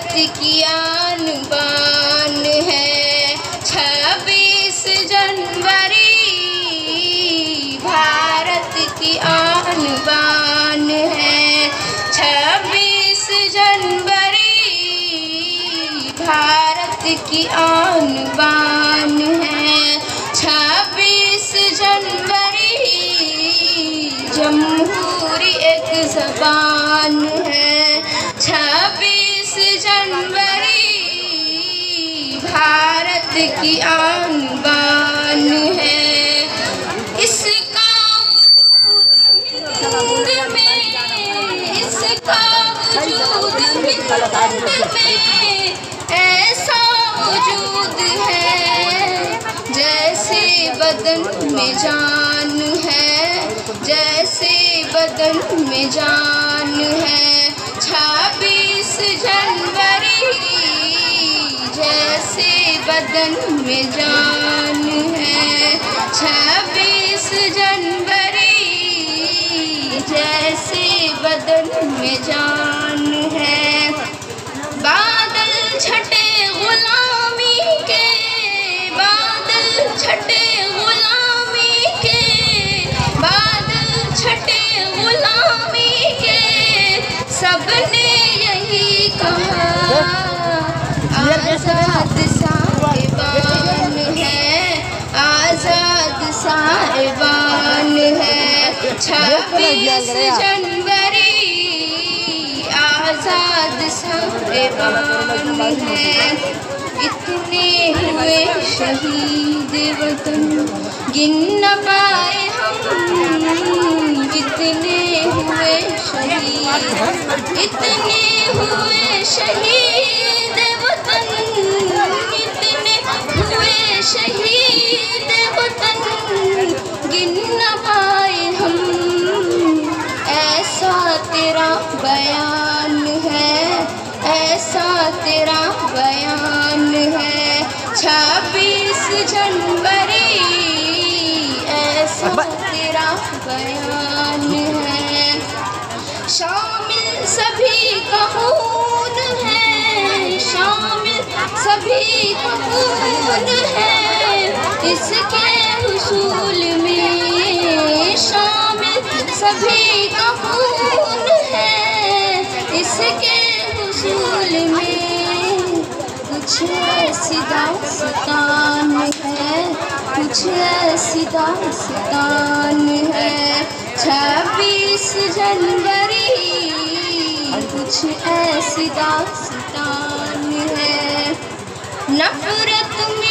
भारत की आन बान है। छब्बीस जनवरी, भारत की आन बान है। छब्बीस जनवरी, भारत की आन बान है। छब्बीस जनवरी, जमहूरी एक जबान जनवरी भारत की आन बान है। इसका हिंद में, इसका वजूद ऐसा वजूद है जैसे बदन में जान है, जैसे बदन में जान है। बदन में जान है। छब्बीस जनवरी जैसे बदन में जान छब्बीस जनवरी आज़ाद संविधान है। इतने हुए शहीद वतन, गिन पाए हम इतने हुए शहीद। इतने हुए तेरा बयान है ऐसा तेरा बयान है। छब्बीस जनवरी ऐसा तेरा बयान है। शामिल सभी का खून है शामिल सभी कहून है। इसके हुसूल में शामिल सभी का खून है इसके हुसूल में कुछ ऐसी दास्तान है, कुछ ऐसी दास्तान है। छब्बीस जनवरी, कुछ ऐसी दास्तान है। नफरत मिटी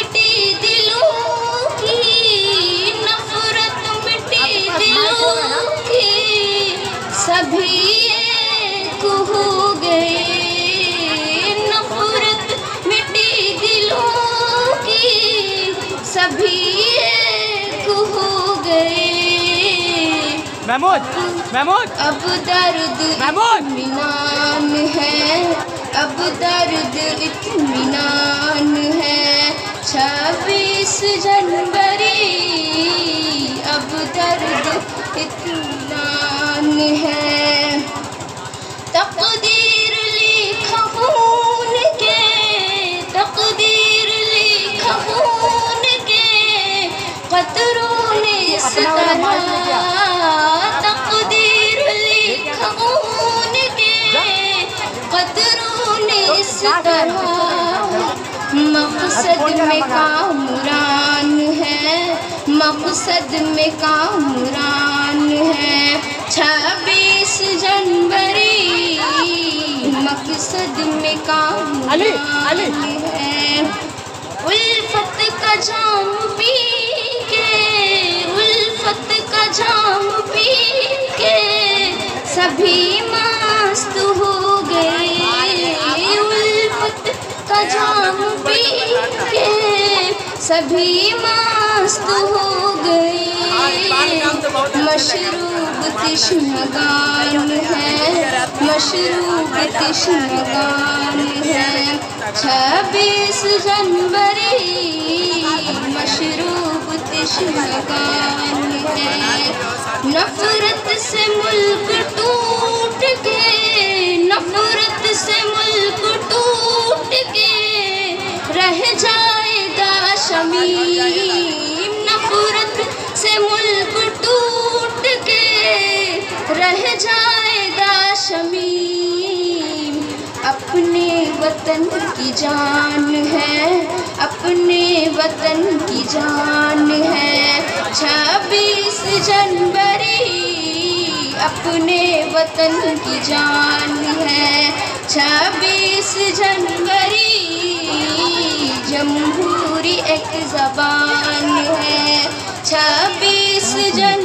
महमूद महमूद अब दर्द महमूद! इत्मीनान है अब दर्द इत्मीनान है छब्बीस जनवरी मकसद में कामरान है मकसद में कामरान है छब्बीस जनवरी मकसद में काम कामरान। है उल्फत का जाम पी जाम पी के सभी मस्त हो गए। मशरूब तिश्मगान है। मशरूब तिश्मगान है। छब्बीस जनवरी, मशरूब तिश्मगान है। नफरत से मुल्क टूट के नफरत से मुल्क टूट रह जाएगा शमीम नफरत से मुल्क टूट के। रह जाएगा शमीम, अपने वतन की जान है, अपने वतन की जान है। छब्बीस जनवरी, अपने वतन की जान है। छब्बीस जनवरी जमहूरी एक जबान है छब्बीस जन